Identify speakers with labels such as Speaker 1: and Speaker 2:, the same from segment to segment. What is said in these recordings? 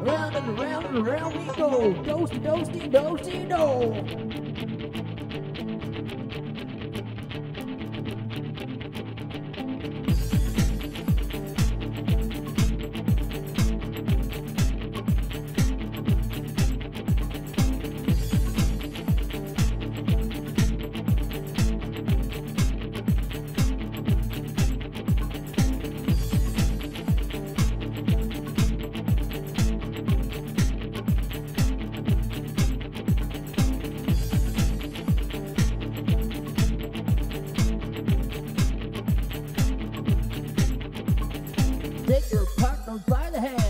Speaker 1: Round and round and round we go. Ghosty, ghosty, ghosty, no. Take your partner by the hand.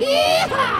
Speaker 1: Yeehaw!